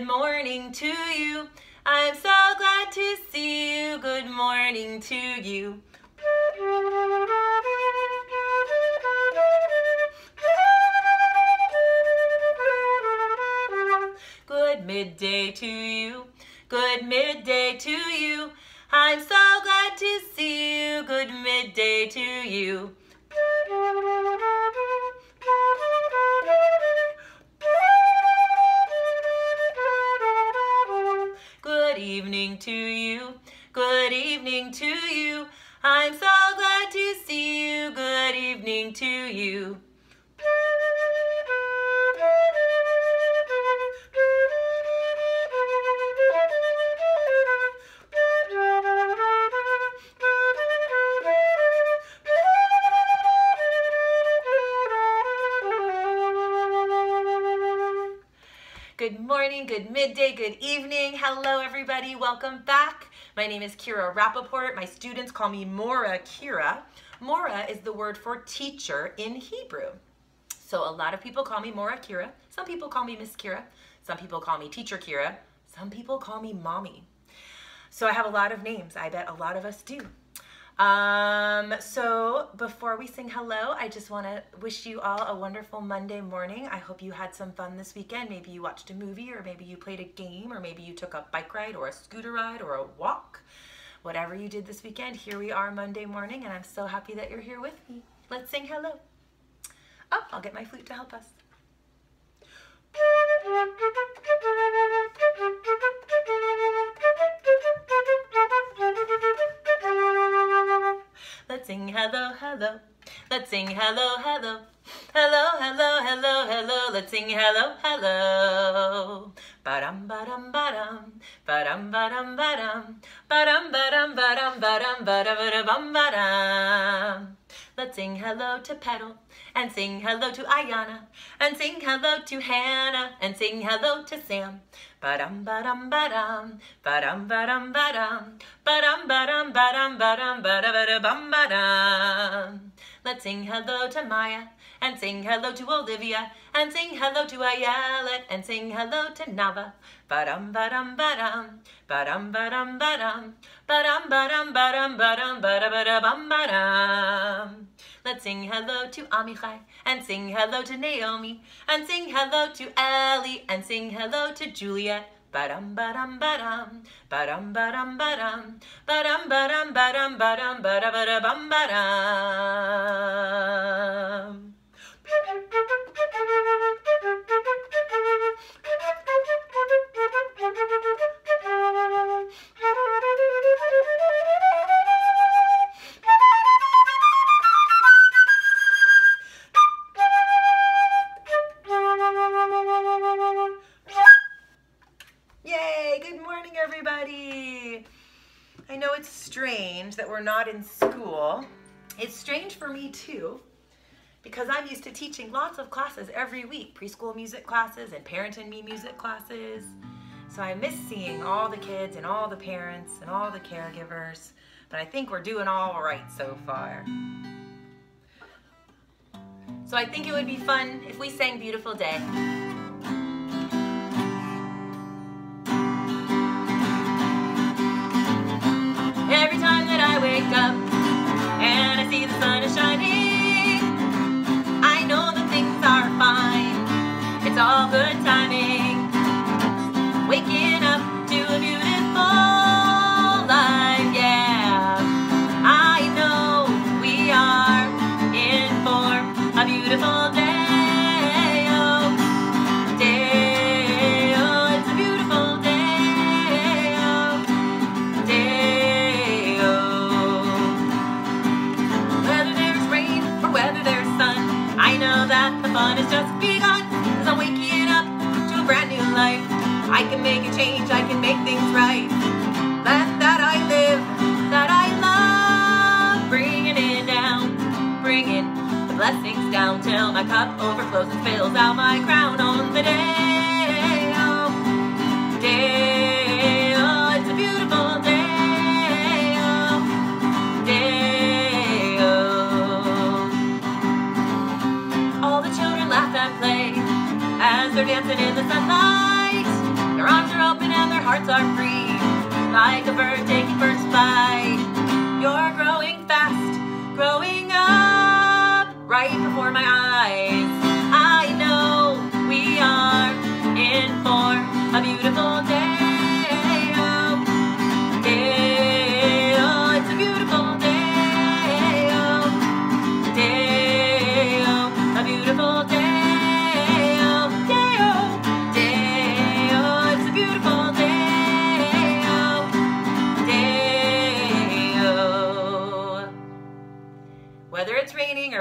Good morning to Good morning, good midday, good evening. Hello, everybody. Welcome back. My name is Kira Rappaport. My students call me Mora Kira. Mora is the word for teacher in Hebrew. So a lot of people call me Mora Kira. Some people call me Miss Kira. Some people call me Teacher Kira. Some people call me Mommy. So I have a lot of names. I bet a lot of us do. Um, so before we sing hello, I just want to wish you all a wonderful Monday morning. I hope you had some fun this weekend. Maybe you watched a movie, or maybe you played a game, or maybe you took a bike ride, or a scooter ride, or a walk. Whatever you did this weekend, here we are Monday morning, and I'm so happy that you're here with me. Let's sing hello. Oh, I'll get my flute to help us. sing hello, hello. Let's sing hello, hello. Hello, hello, hello, hello. Let's sing hello, hello. Ba-dum, ba-dum, ba-dum. Ba-dum, ba-dum, ba-dum. Ba-dum, ba-dum, ba-dum, ba-dum, ba-da-ba-da-bum, ba-dum. Let's sing hello to Petal and sing hello to Ayana and sing hello to Hannah and sing hello to Sam. Ba-dum, ba-dum, ba-dum. Ba-dum, ba-dum, ba-dum. Ba-dum, ba-dum, ba-dum, ba-dum, ba-da-ba-da-bum, ba-dum. Let's sing hello to Maya and sing hello to Olivia and sing hello to Ayelet and sing hello to Nava. Ba-dum, ba-dum, ba-dum. Ba-dum, ba-dum, ba-dum. Ba-dum, ba-dum, ba-dum, ba-dum, ba-da-ba-da-bum, ba-dum. Let's sing hello to Amichai and sing hello to Naomi and sing hello to Ellie and sing hello to Juliet. Ba-dum, ba-dum, ba-dum. Ba-dum, ba-dum, ba-dum. Ba-dum, ba-dum, ba-dum, ba-dum, ba-da-ba-da-bum, ba-dum. I know it's strange that we're not in school. It's strange for me too, because I'm used to teaching lots of classes every week preschool music classes and parent and me music classes. So I miss seeing all the kids and all the parents and all the caregivers, but I think we're doing all right so far. So I think it would be fun if we sang Beautiful Day. All the sunlight. play as they're open and the sunlight. They're are free, like a bird taking first flight. You're growing fast, growing up right before my eyes.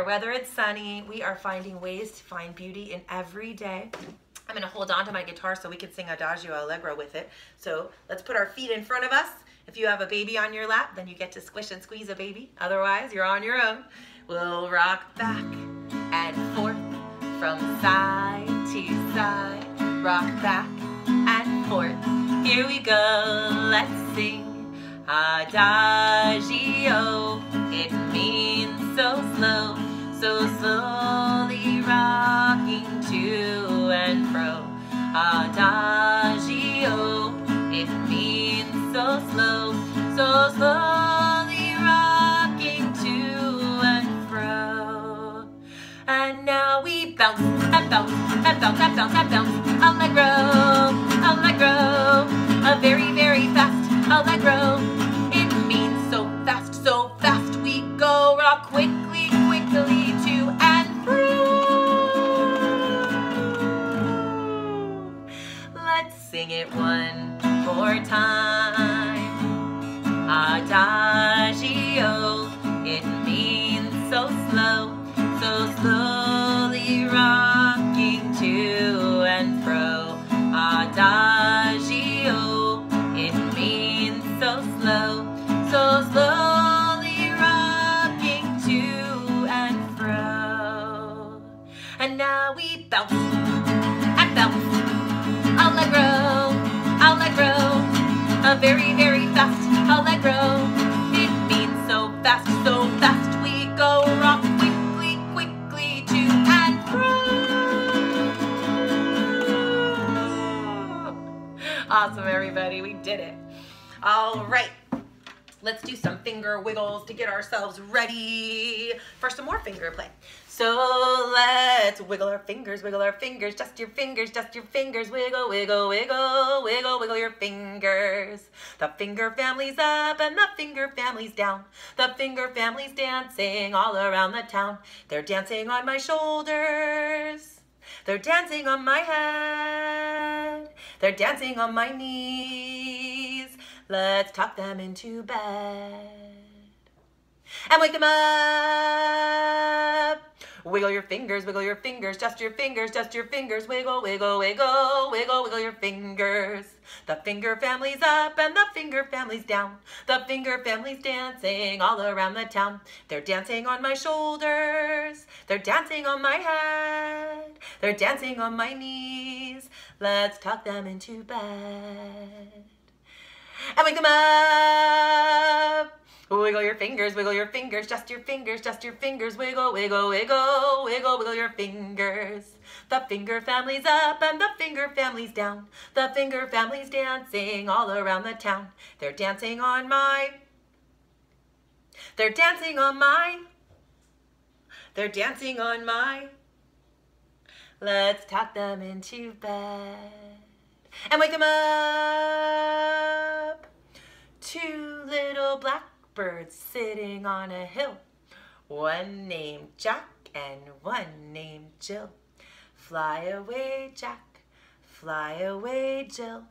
Whether it's sunny, we are finding ways to find beauty in every day. I'm gonna hold on to my guitar so we can sing Adagio Allegro with it. So let's put our feet in front of us. If you have a baby on your lap, then you get to squish and squeeze a baby. Otherwise, you're on your own. We'll rock back and forth from side to side. Rock back and forth. Here we go, let's sing Adagio. It means so slow, so slowly rocking to and fro. Adagio. It means so slow, so slowly rocking to and fro. And now we bounce and bounce and bounce and bounce and bounce. Allegro, allegro, a very, very fast allegro. One more time. Adagio, very, very fast allegro. It means so fast, so fast we go. Rock quickly, quickly to and fro. Awesome, everybody, we did it. All right. Let's do some finger wiggles to get ourselves ready for some more finger play. So let's wiggle our fingers, wiggle our fingers, dust your fingers, dust your fingers, wiggle, wiggle, wiggle, wiggle, wiggle your fingers. The finger family's up and the finger family's down. The finger family's dancing all around the town. They're dancing on my shoulders. They're dancing on my head. They're dancing on my knees. Let's tuck them into bed and wake them up. Wiggle your fingers, wiggle your fingers, dust your fingers, dust your fingers, wiggle, wiggle, wiggle, wiggle, wiggle your fingers. The finger family's up and the finger family's down. The finger family's dancing all around the town. They're dancing on my shoulders. They're dancing on my head. They're dancing on my knees. Let's tuck them into bed and wake them up. Wiggle your fingers, wiggle your fingers, just your fingers, just your fingers, wiggle, wiggle, wiggle, wiggle, wiggle your fingers. The finger family's up and the finger family's down. The finger family's dancing all around the town. They're dancing on my, they're dancing on my, they're dancing on my. Let's tuck them into bed and wake them up. Two little sitting on a hill. One named Jack and one named Jill. Fly away, Jack. Fly away, Jill.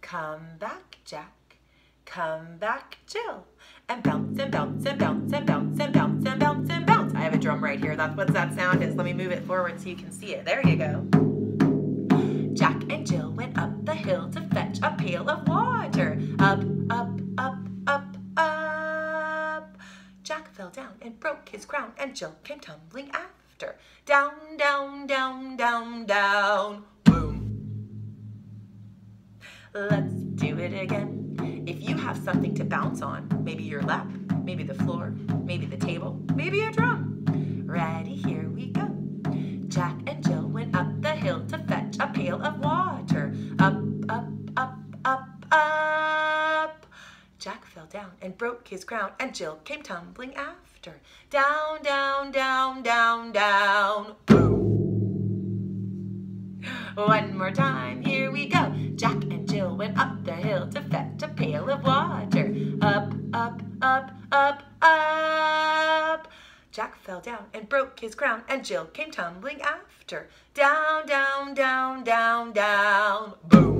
Come back, Jack. Come back, Jill. And bounce and bounce and bounce and bounce and bounce and bounce and bounce. I have a drum right here. That's what that sound is. Let me move it forward so you can see it. There you go. Jack and Jill went up the hill to fetch a pail of water. Up, up, fell down and broke his crown, and Jill came tumbling after. Down, down, down, down, down. Boom. Let's do it again. If you have something to bounce on, maybe your lap, maybe the floor, maybe the table, maybe a drum. Ready, here we go. Jack and Jill went up the hill to fetch a pail of water. And broke his crown, and Jill came tumbling after. Down, down, down, down, down. One more time, here we go. Jack and Jill went up the hill to fetch a pail of water. Up, up, up, up, up. Jack fell down and broke his crown, and Jill came tumbling after. Down, down, down, down, down. Boom.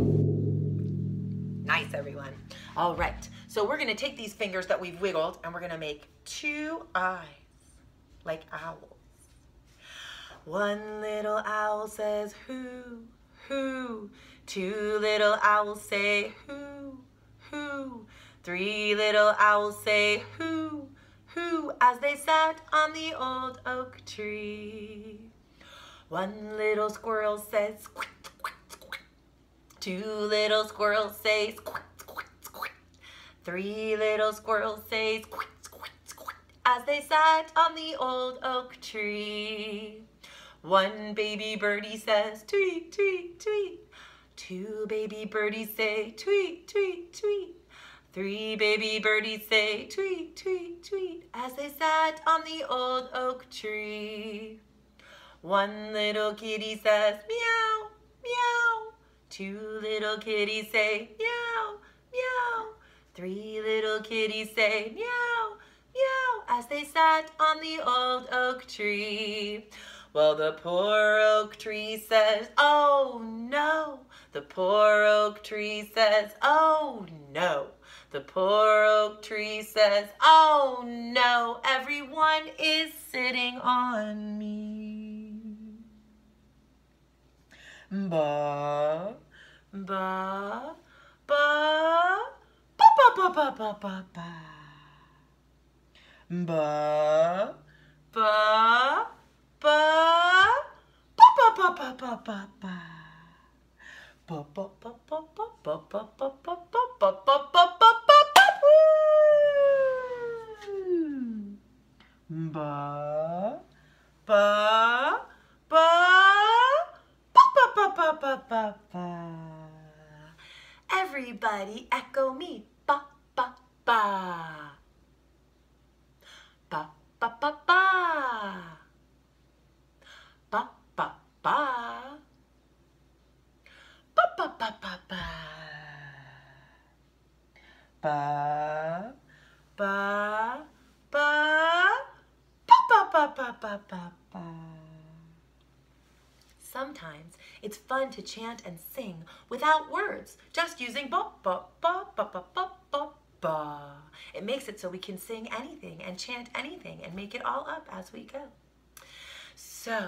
Nice, everyone. All right, so we're gonna take these fingers that we've wiggled and we're gonna make two eyes, like owls. One little owl says, who, who. Two little owls say, who, who. Three little owls say, who, who as they sat on the old oak tree. One little squirrel says, squeak, squeak, squeak. Two little squirrels say, squeak. Three little squirrels say, squeak, squeak, squeak, as they sat on the old oak tree. One baby birdie says, tweet, tweet, tweet. Two baby birdies say, tweet, tweet, tweet. Three baby birdies say tweet, tweet, tweet as they sat on the old oak tree. One little kitty says meow, meow. Two little kitties say meow, meow. Three little kitties say meow, meow as they sat on the old oak tree. Well, the poor oak tree says, oh no. The poor oak tree says, oh no. The poor oak tree says, oh no, everyone is sitting on me. Ba, ba, ba, ba, ba, ba, ba, ba, ba, ba. Ba, ba, ba, ba, ba, ba, ba, ba, ba, ba. Ba, ba, ba, ba, ba, ba, ba, ba, ba, ba, ba, ba, ba, Ba, ba, ba, ba, ba, ba, ba, ba. Everybody echo me. Ba, ba, ba. Ba, ba, ba, ba. Ba, ba, ba. Ba, ba, ba, ba, ba. Ba, ba, ba, ba, ba, ba, ba, ba. Sometimes it's fun to chant and sing without words, just using ba, ba, ba, ba, ba, ba, ba. It makes it so we can sing anything and chant anything and make it all up as we go. So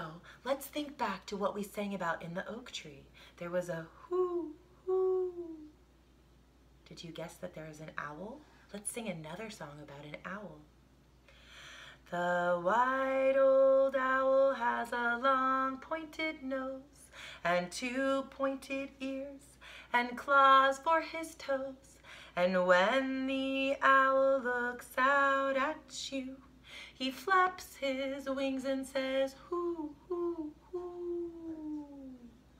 let's think back to what we sang about in the oak tree. There was a whoo, whoo. Did you guess that there is an owl? Let's sing another song about an owl. The white old owl has a long pointed nose and two pointed ears and claws for his toes. And when the owl looks out at you, he flaps his wings and says, hoo, hoo, hoo.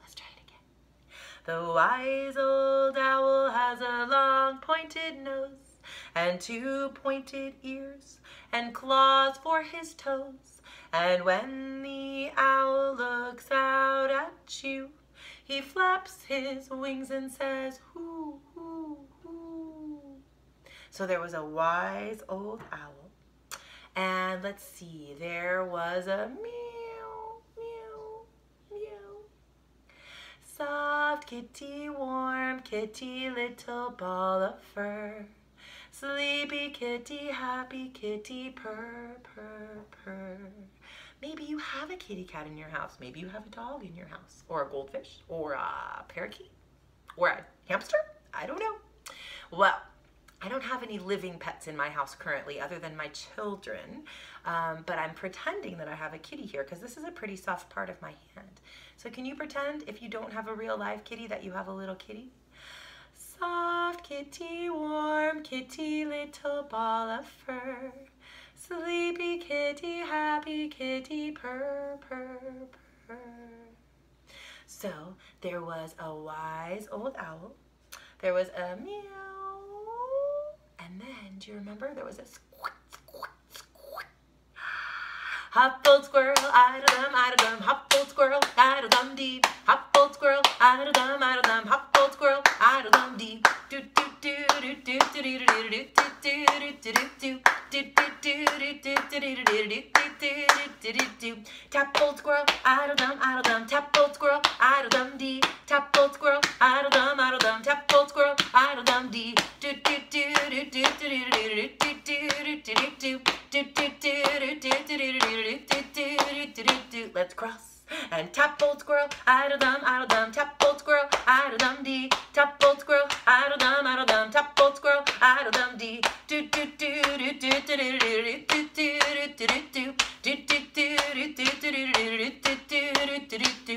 Let's try it again. The wise old owl has a long pointed nose and two pointed ears and claws for his toes. And when the owl looks out at you, he flaps his wings and says, hoo, hoo, hoo. So there was a wise old owl. And let's see, there was a meow, meow, meow. Soft kitty, warm kitty, little ball of fur. Sleepy kitty, happy kitty, purr, purr, purr. Maybe you have a kitty cat in your house. Maybe you have a dog in your house, or a goldfish, or a parakeet, or a hamster. I don't know. Well, I don't have any living pets in my house currently other than my children, um, but I'm pretending that I have a kitty here because this is a pretty soft part of my hand. So can you pretend if you don't have a real live kitty that you have a little kitty? Soft kitty, warm kitty, little ball of fur. Sleepy kitty, happy kitty, purr, purr, purr. So there was a wise old owl. There was a meow. Do you remember there was a squeak, squeak, squeak. Hop old squirrel, idle-dum, idle-dum, hop old squirrel, idle-dum dee. Hop old squirrel, idle-dum, idle-dum, hop old squirrel, idle-dum dee. Do do do do do do do do do do do do do do do Tap old squirrel, idle dum, idle dum, tap old squirrel, idle dum dee. Tap old squirrel, idle dum, idle dum, tap old squirrel, idle dum dee. Do do do do do do do do do do do do do do Let's cross and tap old squirrel, idle dum, idle dum, tap old squirrel, idle dum dee. Tap old squirrel, idle dum, idle dum, tap old squirrel, idle dum dee. Do do do do do do do do do do do do do do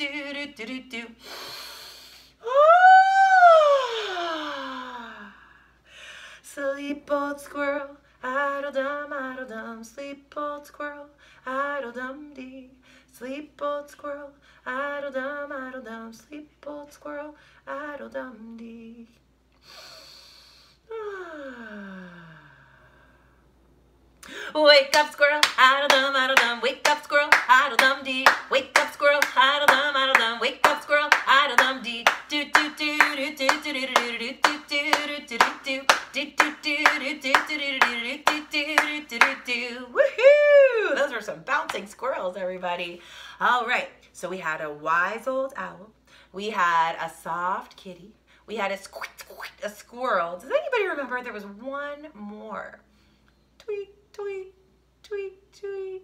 do do do do do. Sleep old squirrel, idle dum, idle dum, sleep old squirrel, idle dum dee. Sleep old squirrel, idle dum, idle dum, sleep old squirrel, idle dum dee. Ah! Wake up squirrel, idle dum, idle dum, wake up squirrel, idle dum dee. Wake up squirrel, idle dum, idle dum, wake up squirrel, idle dum dee. Do do do do do do do do do do do do do do do do do do do Woohoo! Those were some bouncing squirrels, everybody. All right, so we had a wise old owl. We had a soft kitty. We had a squeak, squeak, a squirrel. Does anybody remember there was one more? Tweet, tweet, tweet, tweet.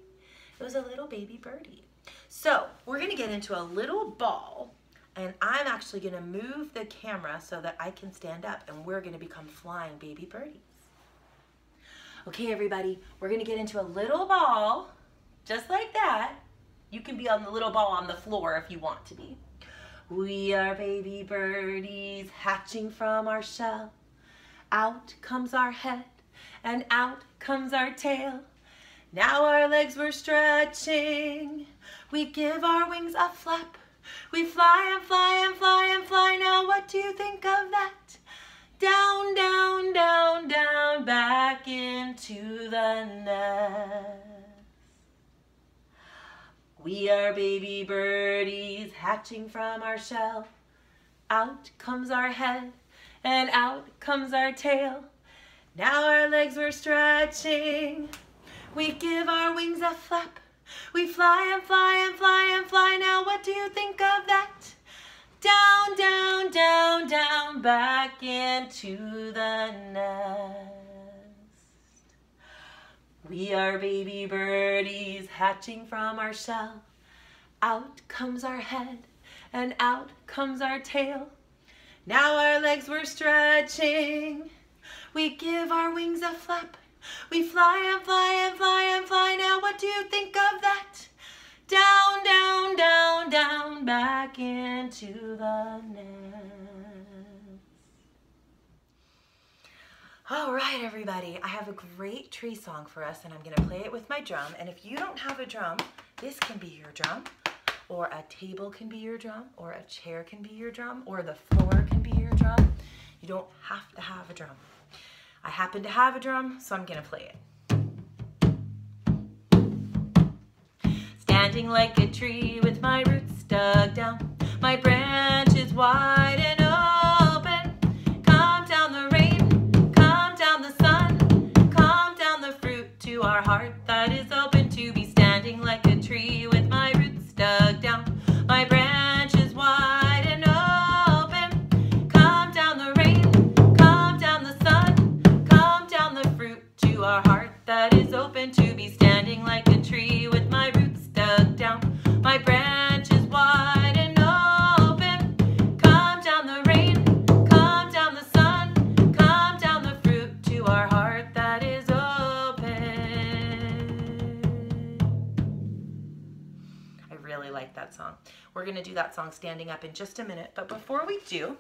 It was a little baby birdie. So we're gonna get into a little ball and I'm actually gonna move the camera so that I can stand up and we're gonna become flying baby birdies. Okay, everybody, we're gonna get into a little ball, just like that. You can be on the little ball on the floor if you want to be. We are baby birdies hatching from our shell. Out comes our head and out comes our tail. Now our legs we're stretching. We give our wings a flap. We fly and fly and fly and fly. Now what do you think of that? Down, down, down, down, back into the nest. We are baby birdies hatching from our shell. Out comes our head and out comes our tail. Now our legs we're stretching. We give our wings a flap. We fly and fly and fly and fly. Now what do you think of that? Down, down, down, down, back into the nest. We are baby birdies hatching from our shell. Out comes our head and out comes our tail. Now our legs we're stretching. We give our wings a flap. We fly and fly and fly and fly. Now what do you think of that? Down, down, down, down, back into the nest. All right, everybody, I have a great tree song for us and I'm gonna play it with my drum. And if you don't have a drum, this can be your drum, or a table can be your drum, or a chair can be your drum, or the floor can be your drum. You don't have to have a drum. I happen to have a drum, so I'm gonna play it. Standing like a tree with my roots dug down, my branches wide and going to do that song standing up in just a minute. But before we do,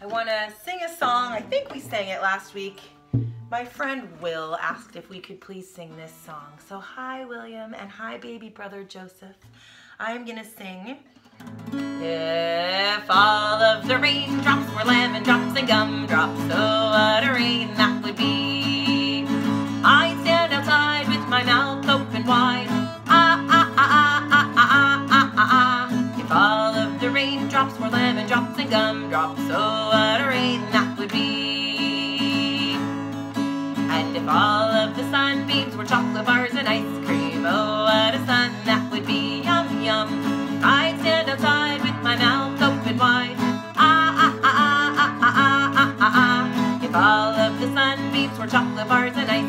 I want to sing a song. I think we sang it last week. My friend Will asked if we could please sing this song. So hi, William, and hi, baby brother Joseph. I'm going to sing if all of the raindrops were lemon drops and gumdrops, oh what a rain that would be. I'd stand outside with my mouth open wide. All of the raindrops were lemon drops and gumdrops, oh what a rain that would be. And if all of the sunbeams were chocolate bars and ice cream, oh what a sun that would be. Yum, yum. I'd stand outside with my mouth open wide. Ah, ah, ah, ah, ah, ah, ah, ah, ah. If all of the sunbeams were chocolate bars and ice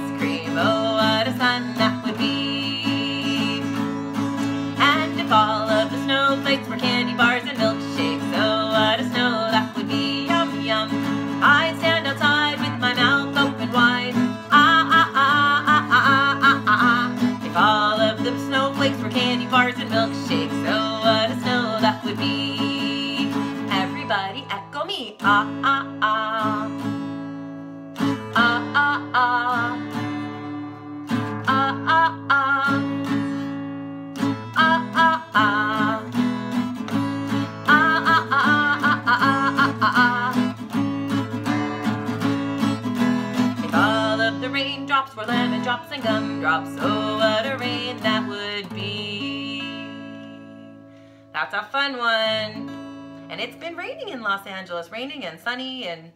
Angeles, raining and sunny and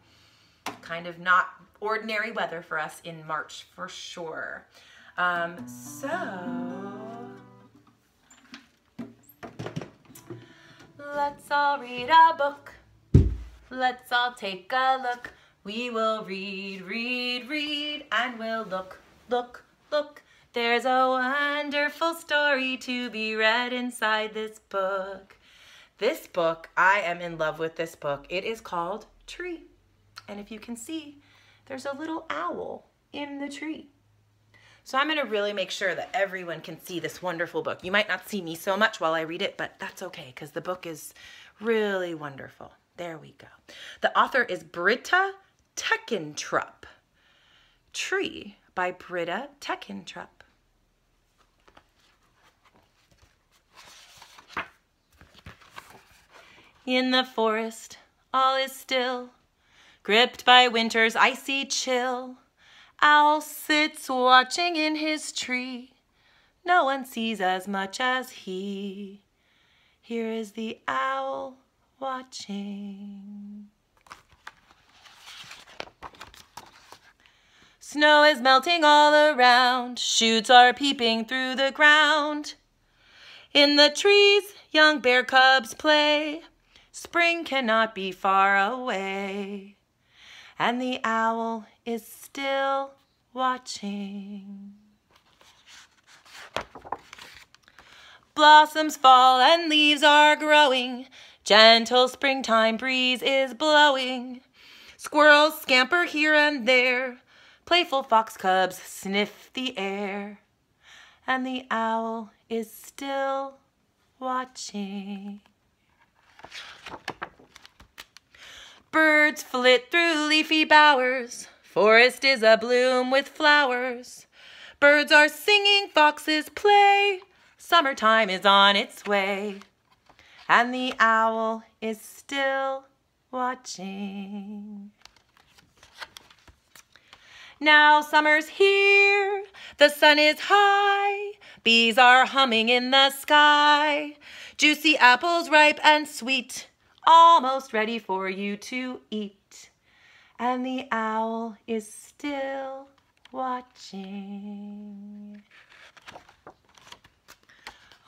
kind of not ordinary weather for us in March for sure. Um, so, let's all read a book. Let's all take a look. We will read, read, read, and we'll look, look, look. There's a wonderful story to be read inside this book. This book, I am in love with this book. It is called Tree. And if you can see, there's a little owl in the tree. So I'm gonna really make sure that everyone can see this wonderful book. You might not see me so much while I read it, but that's okay because the book is really wonderful. There we go. The author is Britta Teckentrup. Tree by Britta Teckentrup. In the forest, all is still, gripped by winter's icy chill. Owl sits watching in his tree. No one sees as much as he. Here is the owl watching. Snow is melting all around, shoots are peeping through the ground. In the trees, young bear cubs play. Spring cannot be far away. And the owl is still watching. Blossoms fall and leaves are growing. Gentle springtime breeze is blowing. Squirrels scamper here and there. Playful fox cubs sniff the air. And the owl is still watching. Birds flit through leafy bowers. Forest is abloom with flowers. Birds are singing, foxes play. Summertime is on its way. And the owl is still watching. Now summer's here, the sun is high, bees are humming in the sky. Juicy apples ripe and sweet, almost ready for you to eat. And the owl is still watching.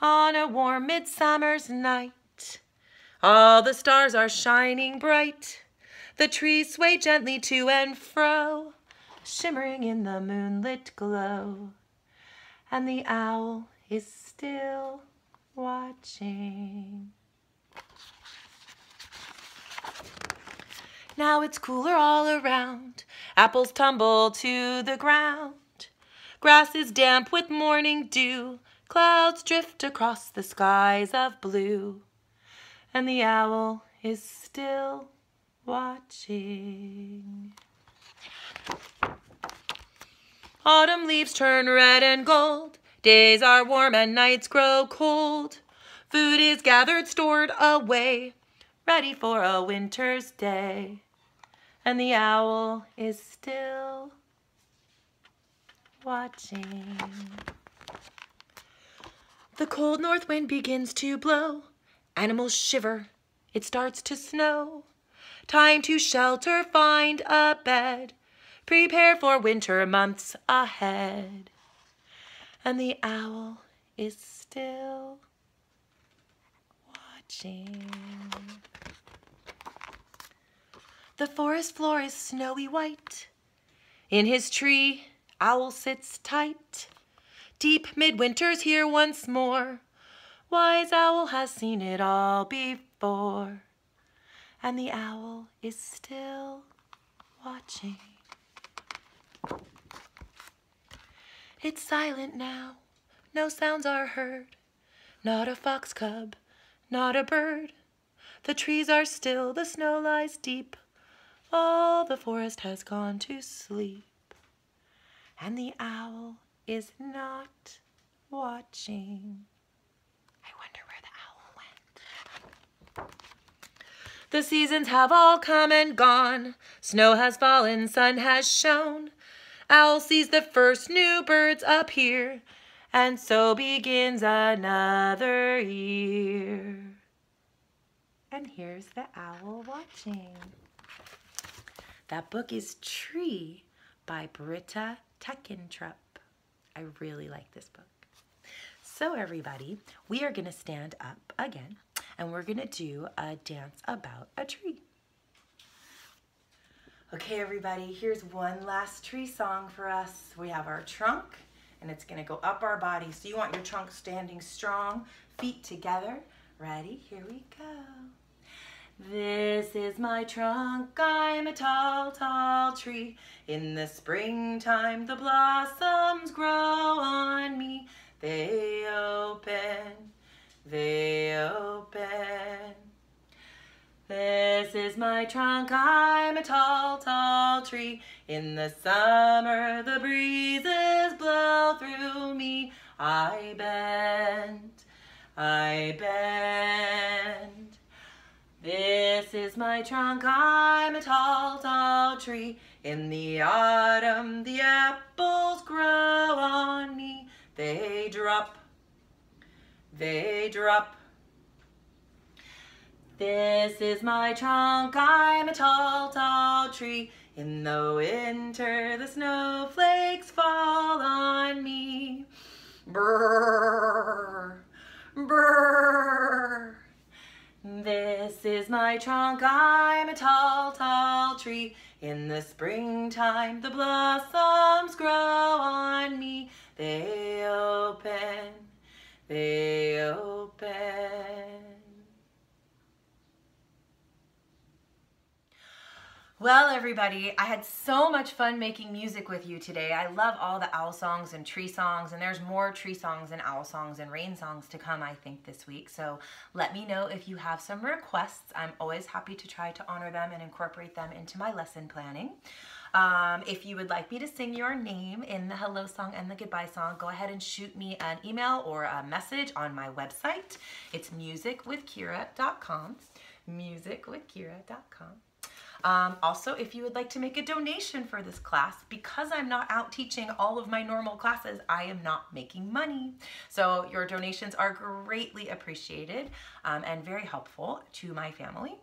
On a warm midsummer's night, all the stars are shining bright. The trees sway gently to and fro, shimmering in the moonlit glow. And the owl is still watching. Now it's cooler all around. Apples tumble to the ground. Grass is damp with morning dew. Clouds drift across the skies of blue, and the owl is still watching. Autumn leaves turn red and gold, days are warm and nights grow cold. Food is gathered, stored away, ready for a winter's day. And the owl is still watching. The cold north wind begins to blow. Animals shiver. It starts to snow. Time to shelter, find a bed. Prepare for winter months ahead. And the owl is still watching. The forest floor is snowy white. In his tree, owl sits tight. Deep midwinter's here once more. Wise owl has seen it all before. And the owl is still watching. It's silent now, no sounds are heard. Not a fox cub, not a bird. The trees are still, the snow lies deep. All the forest has gone to sleep. And the owl is not watching. I wonder where the owl went. The seasons have all come and gone. Snow has fallen, sun has shone. Owl sees the first new birds appear. And so begins another year. And here's the owl watching. That book is Tree by Britta Teckentrup. I really like this book. So everybody, we are gonna stand up again and we're gonna do a dance about a tree. Okay everybody, here's one last tree song for us. We have our trunk and it's gonna go up our body. So you want your trunk standing strong, feet together. Ready? Here we go. This is my trunk, I'm a tall, tall tree. In the springtime the blossoms grow on me. They open, they open. This is my trunk, I'm a tall, tall tree. In the summer the breezes blow through me. I bend, I bend. This is my trunk, I'm a tall, tall tree. In the autumn the apples grow on me. They drop, they drop. This is my trunk, I'm a tall, tall tree. In the winter the snowflakes fall on me. Brrr, brrr. This is my trunk, I'm a tall, tall tree. In the springtime the blossoms grow on me. They open, they open. Well, everybody, I had so much fun making music with you today. I love all the owl songs and tree songs, and there's more tree songs and owl songs and rain songs to come, I think, this week. So let me know if you have some requests. I'm always happy to try to honor them and incorporate them into my lesson planning. Um, if you would like me to sing your name in the hello song and the goodbye song, go ahead and shoot me an email or a message on my website. It's musicwithkira.com. Musicwithkira.com. Um, also, if you would like to make a donation for this class, because I'm not out teaching all of my normal classes, I am not making money. So your donations are greatly appreciated um, and very helpful to my family.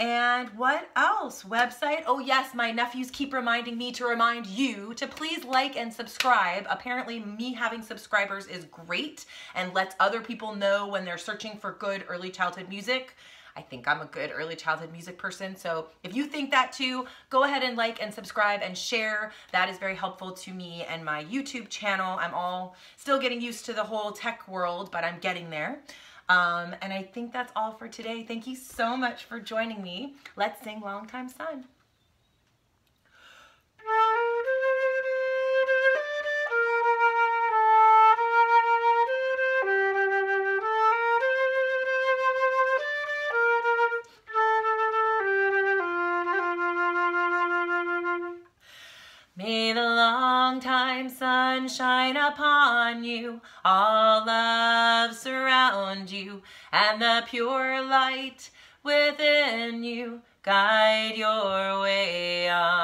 And what else? Website? Oh yes, my nephews keep reminding me to remind you to please like and subscribe. Apparently me having subscribers is great and lets other people know when they're searching for good early childhood music. I think I'm a good early childhood music person. So if you think that too, go ahead and like and subscribe and share. That is very helpful to me and my YouTube channel. I'm all still getting used to the whole tech world, but I'm getting there. Um, and I think that's all for today. Thank you so much for joining me. Let's sing Long Time Sun. Shine upon you, all love surround you, and the pure light within you guide your way on.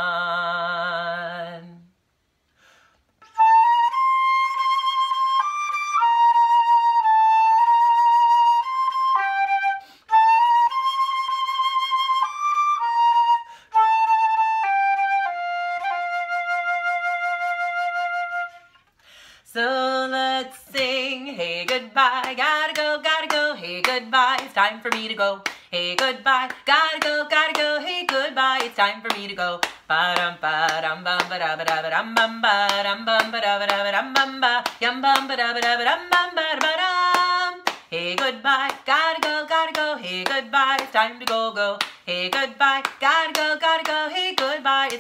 For me to go. Hey goodbye, gotta go, gotta go, hey goodbye, it's time for me to go. Hey goodbye, gotta go, gotta go, hey goodbye, it's time to go, go. Hey goodbye, gotta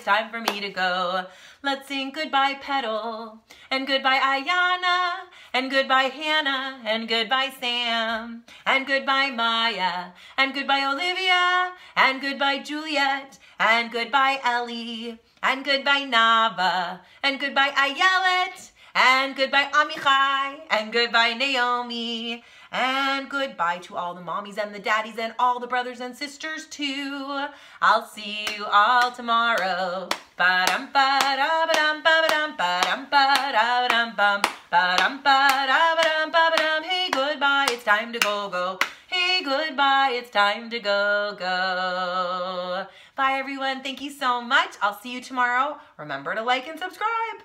time for me to go. Let's sing goodbye Petal, and goodbye Ayana, and goodbye Hannah, and goodbye Sam, and goodbye Maya, and goodbye Olivia, and goodbye Juliet, and goodbye Ellie, and goodbye Nava, and goodbye Ayelet, and goodbye Amichai, and goodbye Naomi, and goodbye to all the mommies and the daddies and all the brothers and sisters too. I'll see you all tomorrow. Ba-dum ba-da-ba-dum ba-ba-dum ba-dum ba-da-ba-dum bum ba-dum ba-da-ba-dum ba-ba-dum. Hey, goodbye, it's time to go go. Hey, goodbye, it's time to go go. Bye everyone, thank you so much. I'll see you tomorrow. Remember to like and subscribe.